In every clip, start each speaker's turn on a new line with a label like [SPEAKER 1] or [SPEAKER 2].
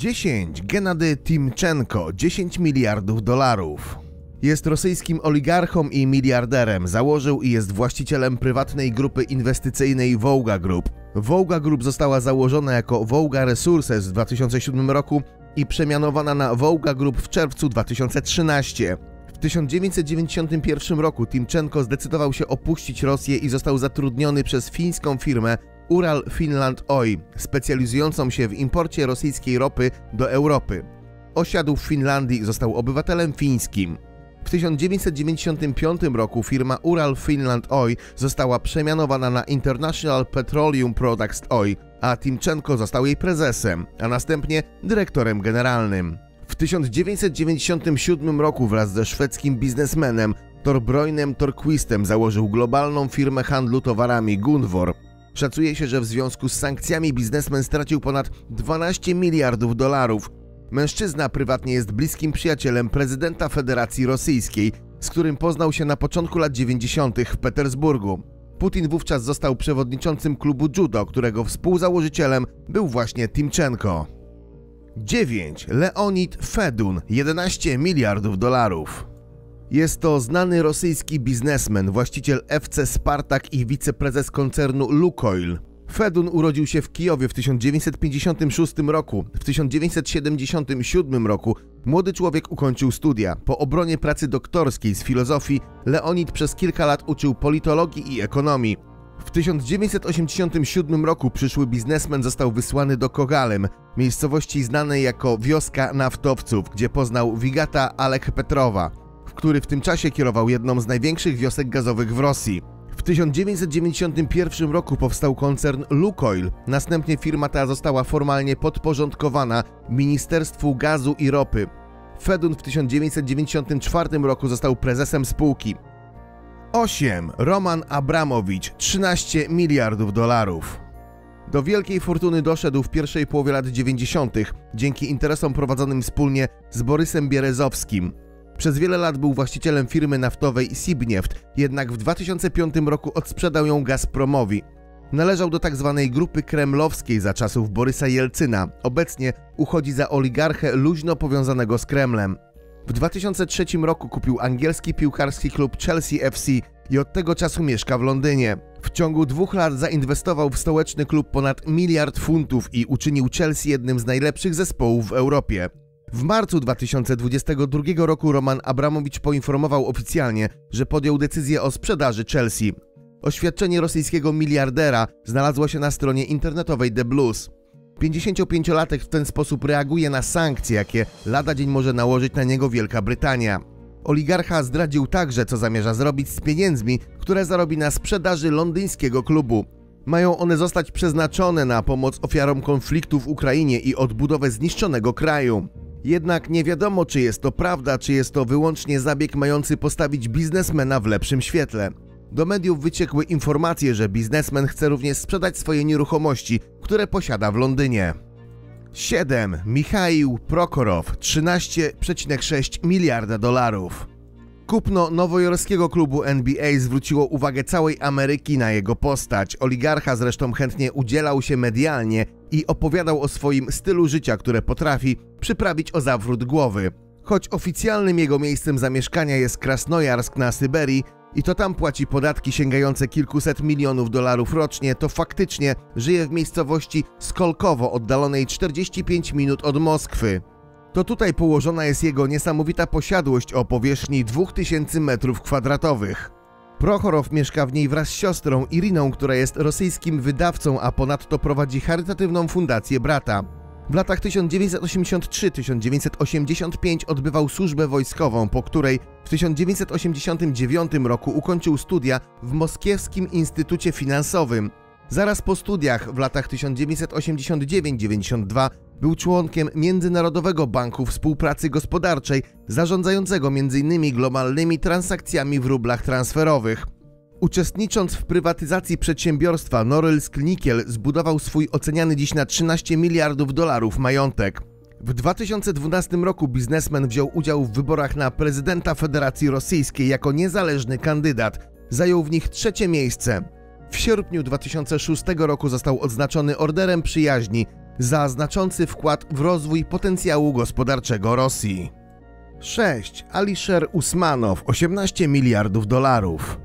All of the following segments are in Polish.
[SPEAKER 1] 10. Gennady Timczenko 10 miliardów dolarów. Jest rosyjskim oligarchą i miliarderem. Założył i jest właścicielem prywatnej grupy inwestycyjnej Volga Group. Volga Group została założona jako Volga Resources w 2007 roku i przemianowana na Volga Group w czerwcu 2013. W 1991 roku Timczenko zdecydował się opuścić Rosję i został zatrudniony przez fińską firmę Ural Finland Oil, specjalizującą się w imporcie rosyjskiej ropy do Europy. Osiadł w Finlandii i został obywatelem fińskim. W 1995 roku firma Ural Finland Oil została przemianowana na International Petroleum Products Oil, a Timczenko został jej prezesem, a następnie dyrektorem generalnym. W 1997 roku wraz ze szwedzkim biznesmenem Torbjörnem Torquistem założył globalną firmę handlu towarami Gunvor. Szacuje się, że w związku z sankcjami biznesmen stracił ponad 12 miliardów dolarów. Mężczyzna prywatnie jest bliskim przyjacielem prezydenta Federacji Rosyjskiej, z którym poznał się na początku lat 90. w Petersburgu. Putin wówczas został przewodniczącym klubu judo, którego współzałożycielem był właśnie Timczenko. 9. Leonid Fedun 11 miliardów dolarów. Jest to znany rosyjski biznesmen, właściciel FC Spartak i wiceprezes koncernu Lukoil. Fedun urodził się w Kijowie w 1956 roku. W 1977 roku młody człowiek ukończył studia. Po obronie pracy doktorskiej z filozofii Leonid przez kilka lat uczył politologii i ekonomii. W 1987 roku przyszły biznesmen został wysłany do Kogalem, miejscowości znanej jako wioska naftowców, gdzie poznał Wigata Alek Petrowa, który w tym czasie kierował jedną z największych wiosek gazowych w Rosji. W 1991 roku powstał koncern Lukoil. Następnie firma ta została formalnie podporządkowana Ministerstwu Gazu i Ropy. Fedun w 1994 roku został prezesem spółki. 8. Roman Abramowicz 13 miliardów dolarów. Do wielkiej fortuny doszedł w pierwszej połowie lat 90. dzięki interesom prowadzonym wspólnie z Borysem Bierezowskim. Przez wiele lat był właścicielem firmy naftowej Sibnieft, jednak w 2005 roku odsprzedał ją Gazpromowi. Należał do tzw. Tak grupy kremlowskiej za czasów Borysa Jelcyna. Obecnie uchodzi za oligarchę luźno powiązanego z Kremlem. W 2003 roku kupił angielski piłkarski klub Chelsea FC i od tego czasu mieszka w Londynie. W ciągu dwóch lat zainwestował w stołeczny klub ponad miliard funtów i uczynił Chelsea jednym z najlepszych zespołów w Europie. W marcu 2022 roku Roman Abramowicz poinformował oficjalnie, że podjął decyzję o sprzedaży Chelsea. Oświadczenie rosyjskiego miliardera znalazło się na stronie internetowej The Blues. 55-latek w ten sposób reaguje na sankcje, jakie lada dzień może nałożyć na niego Wielka Brytania. Oligarcha zdradził także, co zamierza zrobić z pieniędzmi, które zarobi na sprzedaży londyńskiego klubu. Mają one zostać przeznaczone na pomoc ofiarom konfliktu w Ukrainie i odbudowę zniszczonego kraju. Jednak nie wiadomo, czy jest to prawda, czy jest to wyłącznie zabieg mający postawić biznesmena w lepszym świetle. Do mediów wyciekły informacje, że biznesmen chce również sprzedać swoje nieruchomości, które posiada w Londynie. 7. Michał Prokorow 13,6 miliarda dolarów. Kupno nowojorskiego klubu NBA zwróciło uwagę całej Ameryki na jego postać. Oligarcha zresztą chętnie udzielał się medialnie i opowiadał o swoim stylu życia, które potrafi przyprawić o zawrót głowy. Choć oficjalnym jego miejscem zamieszkania jest Krasnojarsk na Syberii i to tam płaci podatki sięgające kilkuset milionów dolarów rocznie, to faktycznie żyje w miejscowości Skolkowo oddalonej 45 minut od Moskwy. To tutaj położona jest jego niesamowita posiadłość o powierzchni 2000 m2. Prochorow mieszka w niej wraz z siostrą Iriną, która jest rosyjskim wydawcą, a ponadto prowadzi charytatywną fundację brata. W latach 1983-1985 odbywał służbę wojskową, po której w 1989 roku ukończył studia w Moskiewskim Instytucie Finansowym. Zaraz po studiach w latach 1989-92 był członkiem Międzynarodowego Banku Współpracy Gospodarczej, zarządzającego m.in. globalnymi transakcjami w rublach transferowych. Uczestnicząc w prywatyzacji przedsiębiorstwa, Norilsk Nickel zbudował swój oceniany dziś na 13 miliardów dolarów majątek. W 2012 roku biznesmen wziął udział w wyborach na prezydenta Federacji Rosyjskiej jako niezależny kandydat. Zajął w nich trzecie miejsce. W sierpniu 2006 roku został odznaczony Orderem Przyjaźni za znaczący wkład w rozwój potencjału gospodarczego Rosji. 6. Alisher Usmanow 18 miliardów dolarów.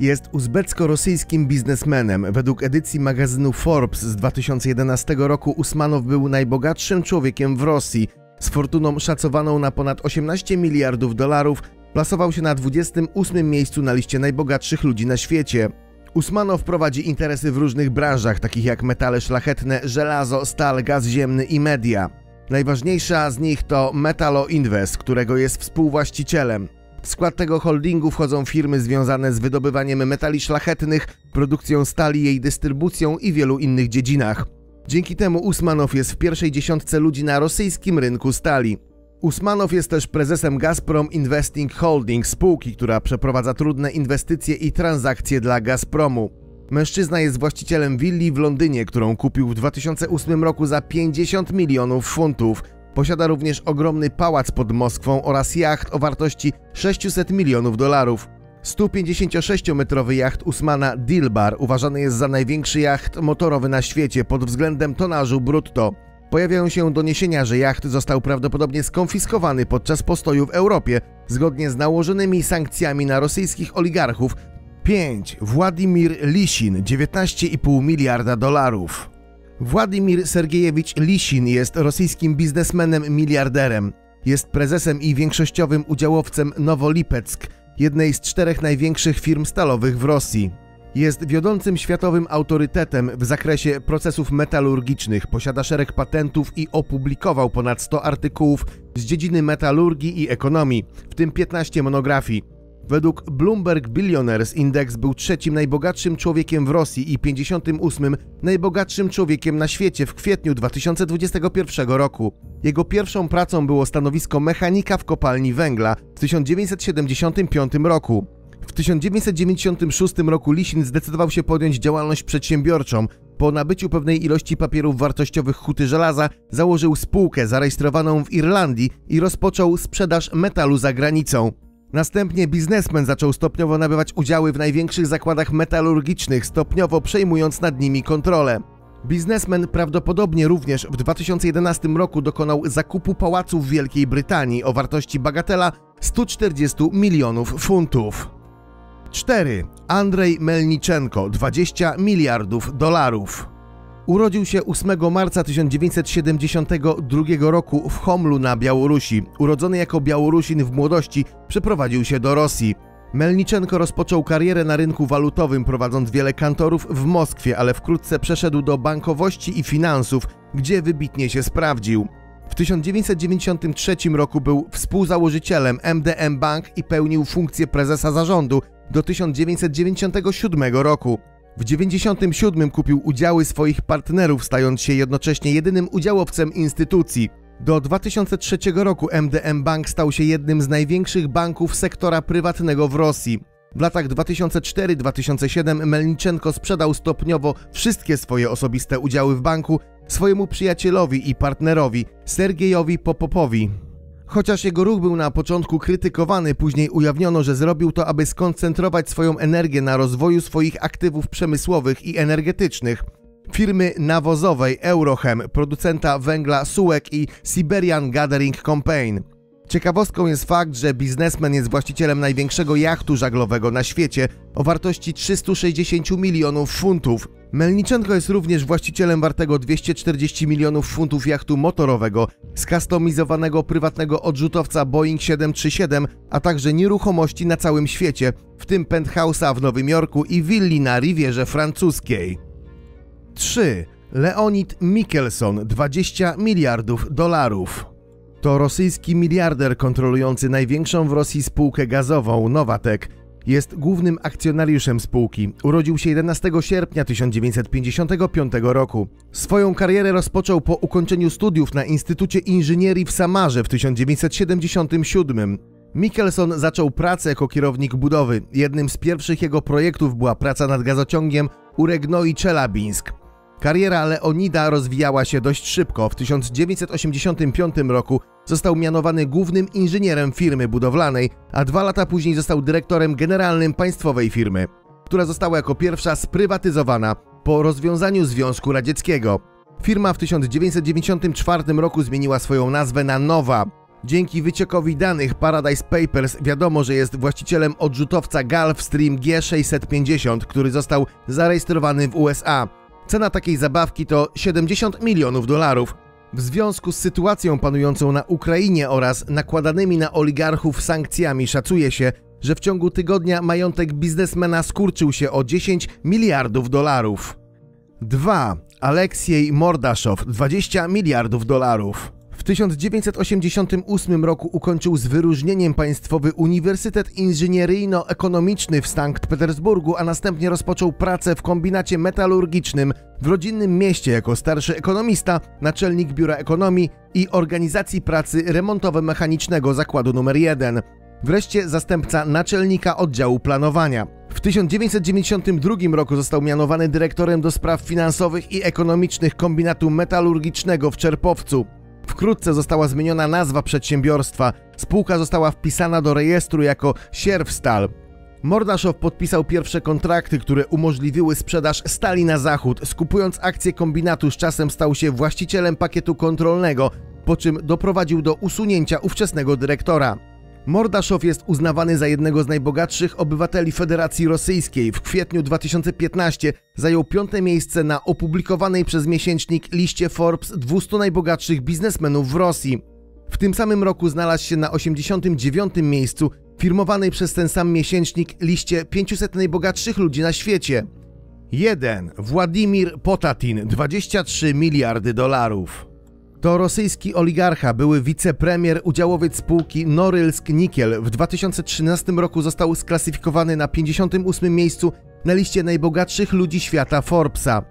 [SPEAKER 1] Jest uzbecko-rosyjskim biznesmenem. Według edycji magazynu Forbes z 2011 roku Usmanow był najbogatszym człowiekiem w Rosji. Z fortuną szacowaną na ponad 18 miliardów dolarów plasował się na 28 miejscu na liście najbogatszych ludzi na świecie. Usmanow prowadzi interesy w różnych branżach, takich jak metale szlachetne, żelazo, stal, gaz ziemny i media. Najważniejsza z nich to Metalo Invest, którego jest współwłaścicielem. W skład tego holdingu wchodzą firmy związane z wydobywaniem metali szlachetnych, produkcją stali, jej dystrybucją i wielu innych dziedzinach. Dzięki temu Usmanow jest w pierwszej dziesiątce ludzi na rosyjskim rynku stali. Usmanow jest też prezesem Gazprom Investing Holding, spółki, która przeprowadza trudne inwestycje i transakcje dla Gazpromu. Mężczyzna jest właścicielem willi w Londynie, którą kupił w 2008 roku za 50 milionów funtów. Posiada również ogromny pałac pod Moskwą oraz jacht o wartości 600 milionów dolarów. 156-metrowy jacht Usmana Dilbar uważany jest za największy jacht motorowy na świecie pod względem tonażu brutto. Pojawiają się doniesienia, że jacht został prawdopodobnie skonfiskowany podczas postoju w Europie, zgodnie z nałożonymi sankcjami na rosyjskich oligarchów. 5. Władimir Lisin 19,5 miliarda dolarów. Władimir Sergiejewicz Lisin jest rosyjskim biznesmenem miliarderem. Jest prezesem i większościowym udziałowcem Nowolipeck, jednej z czterech największych firm stalowych w Rosji. Jest wiodącym światowym autorytetem w zakresie procesów metalurgicznych, posiada szereg patentów i opublikował ponad 100 artykułów z dziedziny metalurgii i ekonomii, w tym 15 monografii. Według Bloomberg Billionaires Index był trzecim najbogatszym człowiekiem w Rosji i 58 najbogatszym człowiekiem na świecie w kwietniu 2021 roku. Jego pierwszą pracą było stanowisko mechanika w kopalni węgla w 1975 roku. W 1996 roku Lisin zdecydował się podjąć działalność przedsiębiorczą. Po nabyciu pewnej ilości papierów wartościowych huty żelaza założył spółkę zarejestrowaną w Irlandii i rozpoczął sprzedaż metalu za granicą. Następnie biznesmen zaczął stopniowo nabywać udziały w największych zakładach metalurgicznych, stopniowo przejmując nad nimi kontrolę. Biznesmen prawdopodobnie również w 2011 roku dokonał zakupu pałacu w Wielkiej Brytanii o wartości bagatela 140 milionów funtów. 4. Andrzej Melniczenko 20 miliardów dolarów. Urodził się 8 marca 1972 roku w Homlu na Białorusi. Urodzony jako Białorusin w młodości, przeprowadził się do Rosji. Melniczenko rozpoczął karierę na rynku walutowym, prowadząc wiele kantorów w Moskwie, ale wkrótce przeszedł do bankowości i finansów, gdzie wybitnie się sprawdził. W 1993 roku był współzałożycielem MDM Bank i pełnił funkcję prezesa zarządu do 1997 roku. W 1997 kupił udziały swoich partnerów, stając się jednocześnie jedynym udziałowcem instytucji. Do 2003 roku MDM Bank stał się jednym z największych banków sektora prywatnego w Rosji. W latach 2004-2007 Melniczenko sprzedał stopniowo wszystkie swoje osobiste udziały w banku swojemu przyjacielowi i partnerowi Sergiejowi Popopowi. Chociaż jego ruch był na początku krytykowany, później ujawniono, że zrobił to, aby skoncentrować swoją energię na rozwoju swoich aktywów przemysłowych i energetycznych. Firmy nawozowej Eurochem, producenta węgla Suek i Siberian Gathering Campaign. Ciekawostką jest fakt, że biznesmen jest właścicielem największego jachtu żaglowego na świecie o wartości 360 milionów funtów. Melniczenko jest również właścicielem wartego 240 milionów funtów jachtu motorowego, skustomizowanego prywatnego odrzutowca Boeing 737, a także nieruchomości na całym świecie, w tym penthouse'a w Nowym Jorku i willi na Rivierze Francuskiej. 3. Leonid Mikkelson 20 miliardów dolarów. To rosyjski miliarder kontrolujący największą w Rosji spółkę gazową Nowatek. Jest głównym akcjonariuszem spółki. Urodził się 11 sierpnia 1955 roku. Swoją karierę rozpoczął po ukończeniu studiów na Instytucie Inżynierii w Samarze w 1977. Mikkelson zaczął pracę jako kierownik budowy. Jednym z pierwszych jego projektów była praca nad gazociągiem Uregnoi-Czelabińsk. Kariera Leonida rozwijała się dość szybko. W 1985 roku został mianowany głównym inżynierem firmy budowlanej, a dwa lata później został dyrektorem generalnym państwowej firmy, która została jako pierwsza sprywatyzowana po rozwiązaniu Związku Radzieckiego. Firma w 1994 roku zmieniła swoją nazwę na Nova. Dzięki wyciekowi danych Paradise Papers wiadomo, że jest właścicielem odrzutowca Gulfstream G650, który został zarejestrowany w USA. Cena takiej zabawki to 70 milionów dolarów. W związku z sytuacją panującą na Ukrainie oraz nakładanymi na oligarchów sankcjami szacuje się, że w ciągu tygodnia majątek biznesmena skurczył się o 10 miliardów dolarów. 2. Aleksiej Mordaszow 20 miliardów dolarów. W 1988 roku ukończył z wyróżnieniem Państwowy Uniwersytet Inżynieryjno-Ekonomiczny w Sankt Petersburgu, a następnie rozpoczął pracę w kombinacie metalurgicznym w rodzinnym mieście jako starszy ekonomista, naczelnik Biura Ekonomii i Organizacji Pracy Remontowo-Mechanicznego Zakładu nr 1. Wreszcie zastępca naczelnika oddziału planowania. W 1992 roku został mianowany dyrektorem do spraw finansowych i ekonomicznych kombinatu metalurgicznego w Czerpowcu. Wkrótce została zmieniona nazwa przedsiębiorstwa. Spółka została wpisana do rejestru jako Sierwstal. Mordaszow podpisał pierwsze kontrakty, które umożliwiły sprzedaż stali na zachód. Skupując akcje kombinatu, z czasem stał się właścicielem pakietu kontrolnego, po czym doprowadził do usunięcia ówczesnego dyrektora. Mordaszow jest uznawany za jednego z najbogatszych obywateli Federacji Rosyjskiej. W kwietniu 2015 zajął piąte miejsce na opublikowanej przez miesięcznik liście Forbes 200 najbogatszych biznesmenów w Rosji. W tym samym roku znalazł się na 89 miejscu firmowanej przez ten sam miesięcznik liście 500 najbogatszych ludzi na świecie. 1. Władimir Potatin 23 miliardy dolarów. To rosyjski oligarcha, były wicepremier, udziałowiec spółki Norylsk Nickel. W 2013 roku został sklasyfikowany na 58 miejscu na liście najbogatszych ludzi świata Forbesa.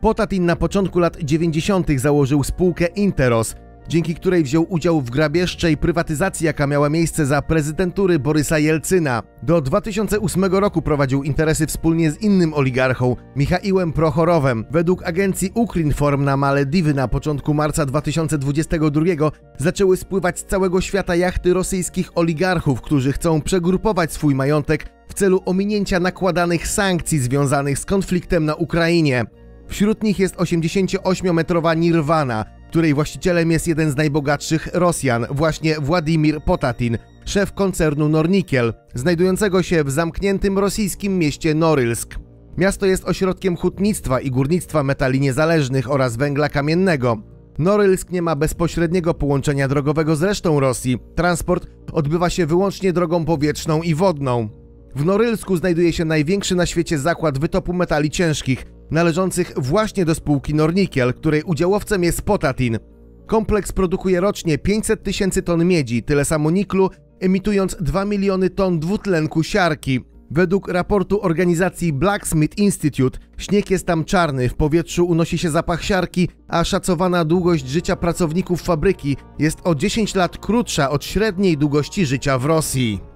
[SPEAKER 1] Potatin na początku lat 90. założył spółkę Interos – dzięki której wziął udział w grabieżczej prywatyzacji, jaka miała miejsce za prezydentury Borysa Jelcyna. Do 2008 roku prowadził interesy wspólnie z innym oligarchą, Michaiłem Prochorowem. Według agencji Ukrinform na Malediwy na początku marca 2022 zaczęły spływać z całego świata jachty rosyjskich oligarchów, którzy chcą przegrupować swój majątek w celu ominięcia nakładanych sankcji związanych z konfliktem na Ukrainie. Wśród nich jest 88-metrowa Nirvana, której właścicielem jest jeden z najbogatszych Rosjan, właśnie Władimir Potatin, szef koncernu Nornikiel, znajdującego się w zamkniętym rosyjskim mieście Norylsk. Miasto jest ośrodkiem hutnictwa i górnictwa metali niezależnych oraz węgla kamiennego. Norylsk nie ma bezpośredniego połączenia drogowego z resztą Rosji. Transport odbywa się wyłącznie drogą powietrzną i wodną. W Norylsku znajduje się największy na świecie zakład wytopu metali ciężkich, należących właśnie do spółki Nornikiel, której udziałowcem jest Potatin. Kompleks produkuje rocznie 500 tysięcy ton miedzi, tyle samo niklu, emitując 2 miliony ton dwutlenku siarki. Według raportu organizacji Blacksmith Institute śnieg jest tam czarny, w powietrzu unosi się zapach siarki, a szacowana długość życia pracowników fabryki jest o 10 lat krótsza od średniej długości życia w Rosji.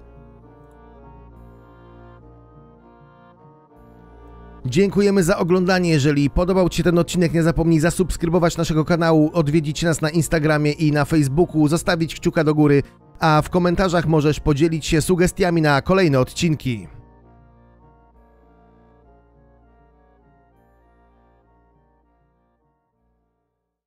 [SPEAKER 1] Dziękujemy za oglądanie. Jeżeli podobał Ci się ten odcinek, nie zapomnij zasubskrybować naszego kanału, odwiedzić nas na Instagramie i na Facebooku, zostawić kciuka do góry, a w komentarzach możesz podzielić się sugestiami na kolejne odcinki.